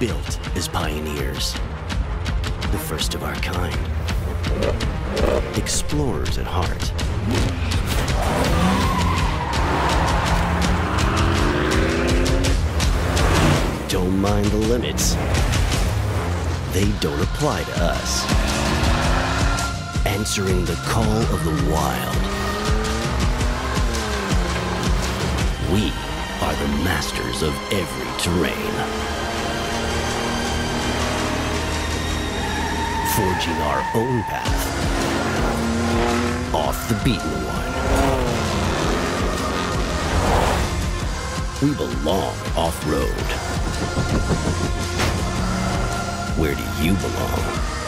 built as pioneers, the first of our kind. Explorers at heart. Don't mind the limits. They don't apply to us. Answering the call of the wild. We are the masters of every terrain. Forging our own path. Off the beaten one. We belong off-road. Where do you belong?